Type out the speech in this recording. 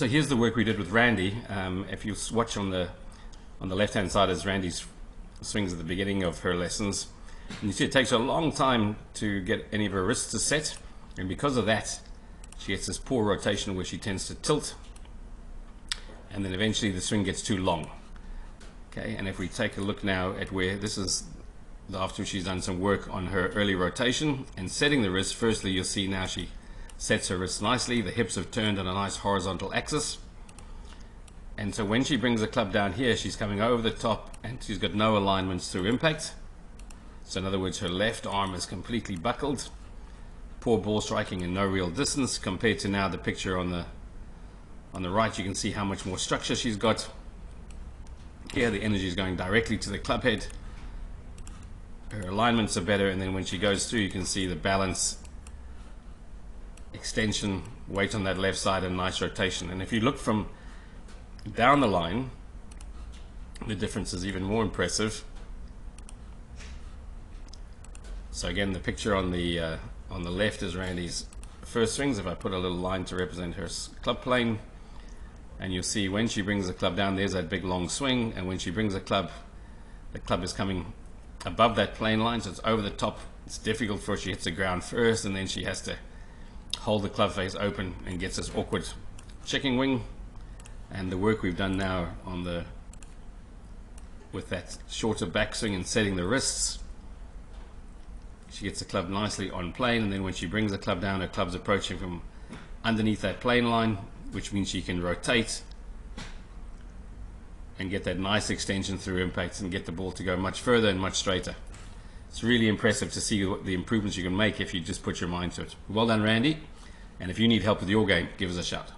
So here's the work we did with Randy. Um, if you watch on the on the left hand side is Randy's swings at the beginning of her lessons. And you see it takes her a long time to get any of her wrists to set. And because of that, she gets this poor rotation where she tends to tilt. And then eventually the swing gets too long. Okay, and if we take a look now at where this is after she's done some work on her early rotation and setting the wrist, firstly you'll see now she sets her wrists nicely. The hips have turned on a nice horizontal axis. And so when she brings the club down here, she's coming over the top and she's got no alignments through impact. So in other words, her left arm is completely buckled. Poor ball striking and no real distance compared to now the picture on the on the right. You can see how much more structure she's got. Here the energy is going directly to the club head. Her alignments are better and then when she goes through you can see the balance extension weight on that left side and nice rotation and if you look from down the line, the difference is even more impressive. So again, the picture on the uh, on the left is Randy's first swings. If I put a little line to represent her club plane, and you'll see when she brings the club down, there's that big long swing, and when she brings the club, the club is coming above that plane line, so it's over the top. It's difficult for her. She hits the ground first, and then she has to hold the club face open and gets this awkward chicken wing. And the work we've done now on the with that shorter backswing and setting the wrists she gets the club nicely on plane. And then when she brings the club down her club's approaching from underneath that plane line which means she can rotate and get that nice extension through impact and get the ball to go much further and much straighter it's really impressive to see what the improvements you can make if you just put your mind to it. Well done Randy. And if you need help with your game give us a shout